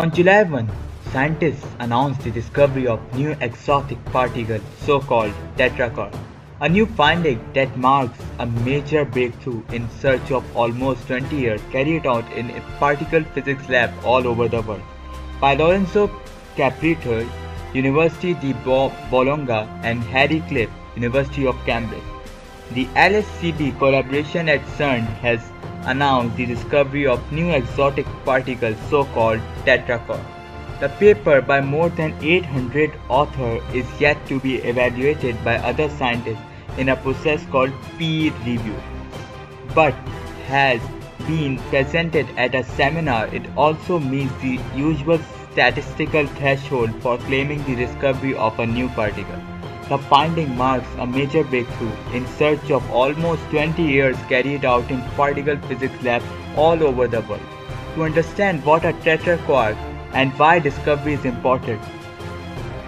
On July 1, scientists announced the discovery of new exotic particle so-called tetraquark, a new finding that marks a major breakthrough in search of almost 20 years carried out in a particle physics lab all over the world by Lorenzo Capriotti, University di Bologna and Harry Cliff, University of Cambridge. The LHCb collaboration at CERN has announced the discovery of new exotic particles so-called tetraquark. The paper by more than 800 authors is yet to be evaluated by other scientists in a process called peer review, but has been presented at a seminar. It also meets the usual statistical threshold for claiming the discovery of a new particle. The finding marks a major breakthrough in search of almost 20 years carried out in particle physics labs all over the world. To understand what a tetraquark and why discovery is important,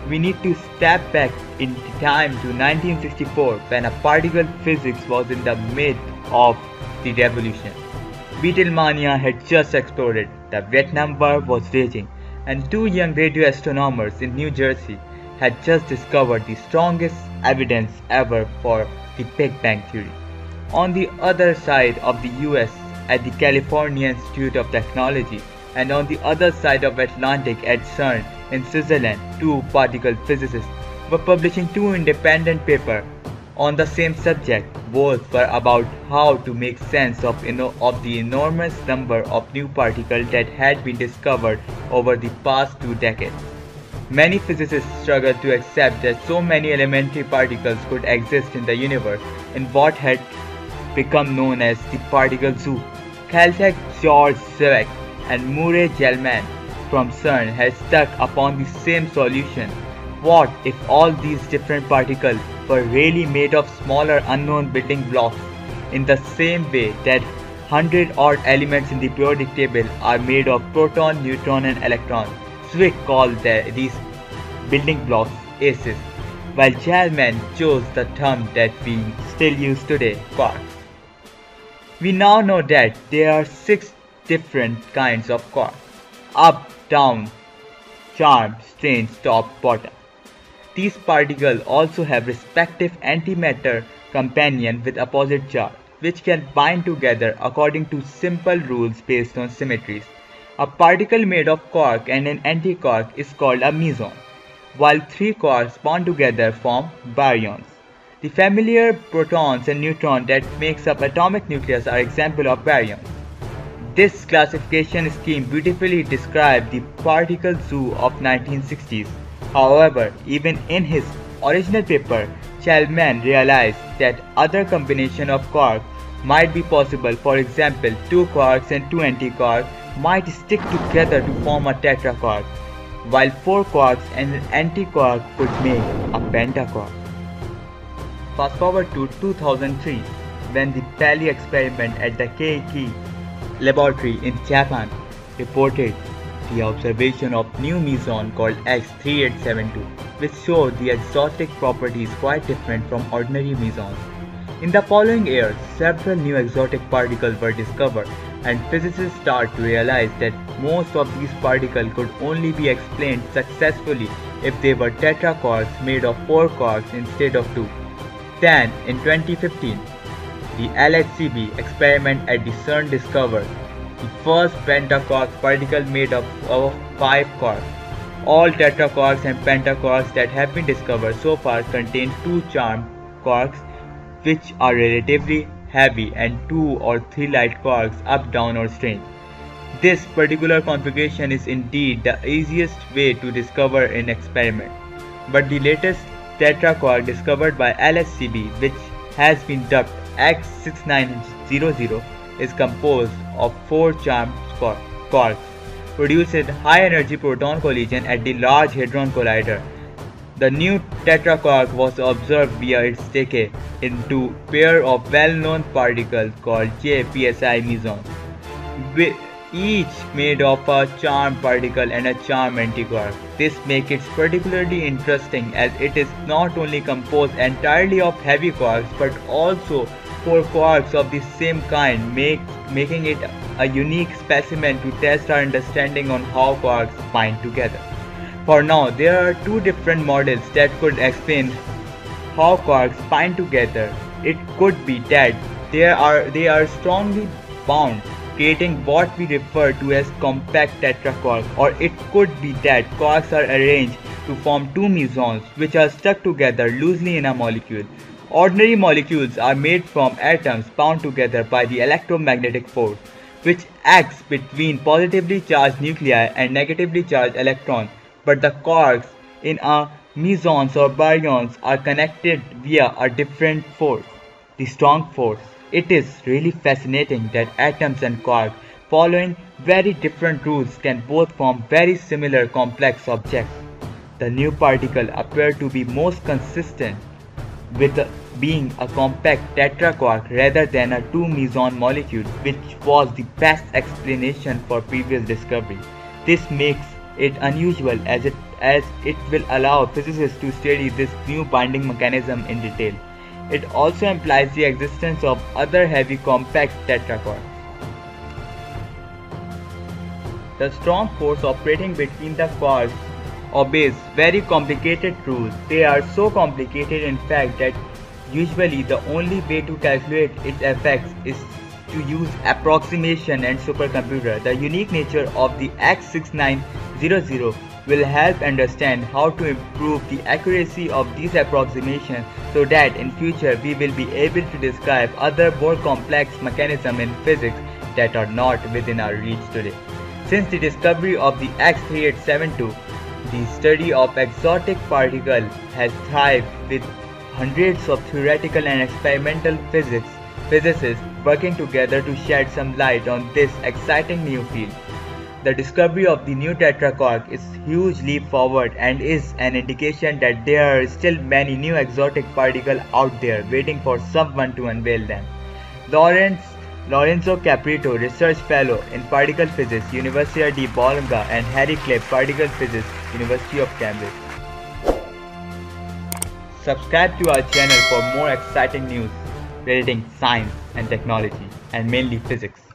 we need to step back in time to 1964 when a particle physics was in the mid of the revolution. Beatlemania had just exploded, the Vietnam War was raging, and two young radio astronomers in New Jersey had just discovered the strongest evidence ever for the Big Bang Theory. On the other side of the US at the California Institute of Technology and on the other side of Atlantic at CERN in Switzerland, two particle physicists were publishing two independent papers on the same subject. Both were about how to make sense of, of the enormous number of new particles that had been discovered over the past two decades. Many physicists struggle to accept that so many elementary particles could exist in the universe in what had become known as the particle zoo. Caltech George Zweig and Murray Gell-Mann from CERN had stuck upon the same solution. What if all these different particles were really made of smaller unknown building blocks in the same way that 100 odd elements in the periodic table are made of proton, neutron and electron? Zweig called the, these building blocks aces, while Gell-Mann chose the term that we still use today, quarks. We now know that there are six different kinds of quarks up, down, charm, strange, top, bottom. These particles also have respective antimatter companion with opposite charge, which can bind together according to simple rules based on symmetries. A particle made of quark and an antiquark is called a meson, while three quarks bound together form baryons. The familiar protons and neutrons that makes up atomic nucleus are example of baryons. This classification scheme beautifully described the particle zoo of 1960s. However, even in his original paper, Gell-Mann realized that other combination of quarks might be possible. For example, two quarks and two antiquarks might stick together to form a tetraquark, while four quarks and an antiquark could make a pentaquark. Fast forward to 2003 when the Pali experiment at the Keiki laboratory in Japan reported the observation of new meson called X3872 which showed the exotic properties quite different from ordinary mesons. In the following years, several new exotic particles were discovered and physicists start to realize that most of these particles could only be explained successfully if they were tetraquarks made of 4 quarks instead of 2. Then, in 2015, the LHCb experiment at the CERN discovered the first pentaquark particle made up of 5 quarks. All tetraquarks and pentaquarks that have been discovered so far contain 2 charm quarks which are relatively heavy and 2 or 3 light quarks up, down or strange. This particular configuration is indeed the easiest way to discover an experiment. But the latest tetraquark discovered by LHCb which has been dubbed X6900 is composed of 4 charmed quarks produced at high energy proton collision at the Large Hadron Collider the new tetraquark was observed via its decay into pair of well-known particles called J-psi mesons, with each made of a charm particle and a charm antiquark. This makes it particularly interesting as it is not only composed entirely of heavy quarks but also four quarks of the same kind, make, making it a unique specimen to test our understanding on how quarks bind together. For now, there are two different models that could explain how quarks bind together. It could be that they are, they are strongly bound creating what we refer to as compact tetraquark or it could be that quarks are arranged to form two mesons which are stuck together loosely in a molecule. Ordinary molecules are made from atoms bound together by the electromagnetic force which acts between positively charged nuclei and negatively charged electrons but the quarks in a mesons or baryons are connected via a different force, the strong force. It is really fascinating that atoms and quarks following very different rules can both form very similar complex objects. The new particle appeared to be most consistent with being a compact tetraquark rather than a two-meson molecule which was the best explanation for previous discovery. This makes it unusual as it, as it will allow physicists to study this new binding mechanism in detail. It also implies the existence of other heavy compact tetraquarks. The strong force operating between the quarks obeys very complicated rules. They are so complicated in fact that usually the only way to calculate its effects is to use approximation and supercomputer. The unique nature of the X6900 will help understand how to improve the accuracy of these approximations so that in future we will be able to describe other more complex mechanisms in physics that are not within our reach today. Since the discovery of the X3872, the study of exotic particles has thrived with hundreds of theoretical and experimental physics physicists working together to shed some light on this exciting new field. The discovery of the new tetraquark is huge leap forward and is an indication that there are still many new exotic particles out there waiting for someone to unveil them. Lawrence Lorenzo Capriotti, Research Fellow in Particle Physics, University di Bologna and Harry Cliff, Particle Physics, University of Cambridge. Subscribe to our channel for more exciting news relating science and technology and mainly physics.